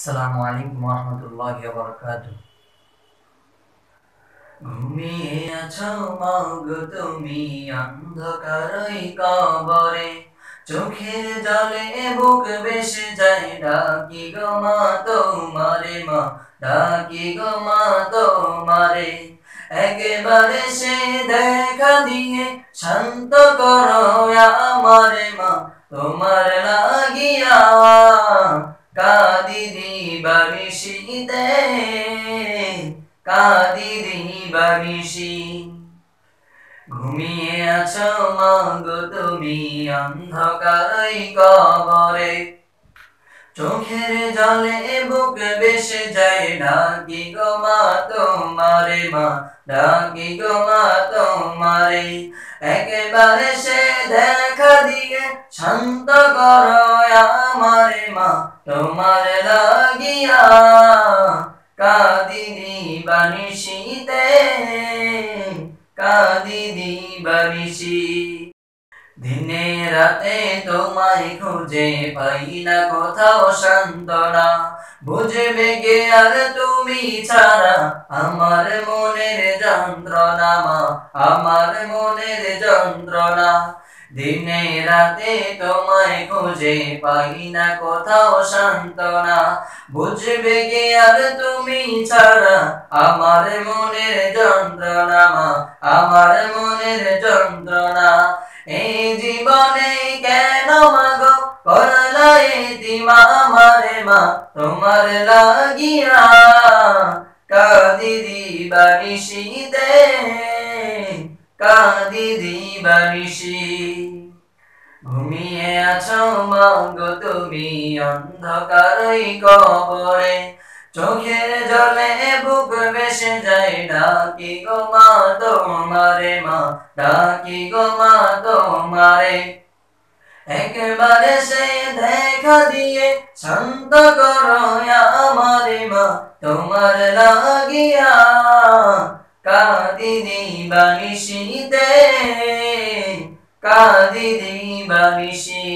আসসালামু আলাইকুম রহমতুল্লাহি ওয়া বারাকাতুহু। ঘুমিয়ে আছো মাগো তুমি অন্ধকারই কবরে, চোখের জলে বুক বেশে যায়, ডাকি গো মা তোমারে, মা ডাকি গো মা তোমারে। একেবারে সে দেখা দিয়ে শান্ত করো আমারে, মা তোমার লাগিয়া কাদিরি বানিশিতে কাদিরি বানিশি ঘুমিয়ে আছো মাগো তুমি অন্ধকারই কবরে। চোখের জলে বুক বেশে যায়, ডাকি গো মা তোমারে মা, ডাকি গো মা তোমারে। একেবারে সে দেখা দিয়ে শান্ত করো আমারে মা, তোমার লাগিয়া কাদিনি বানিশিতে কাদিনি বানিশি দিনে রাতে তোমায় খুঁজে পাই না কোথাও শান্তনা বুঝবে গে আর তুমি ছাড়া আমার মনের যন্ত্রণা মা, আমার মনের যন্ত্রণা। দিনে রাতে তোমায় খুঁজে পাই না কোথাও শান্তনা বুঝবে গে আর তুমি ছাড়া আমার মনের যন্ত্রণা মা, আমার মনের যন্ত্রণা। এই জীবনে কেন মাগো? করলাই দিমা মারে মা, তোমার লাগিয়া। কাদিরি বানিশিতে কাদিরি বানিশি ঘুমিয়ে আছো মাগো তুমি অন্ধকারই কবরে। চোখের জলে বুক বেসে যায়, ডাকি গো মা তোমারে, মা ডাকি গো মা তোমারে। একবারে সে দেখা দিয়ে শান্ত করো আমারে, মা তোমার লাগিয়া কাদিনি বানিশিতে কাদিনি বানিশি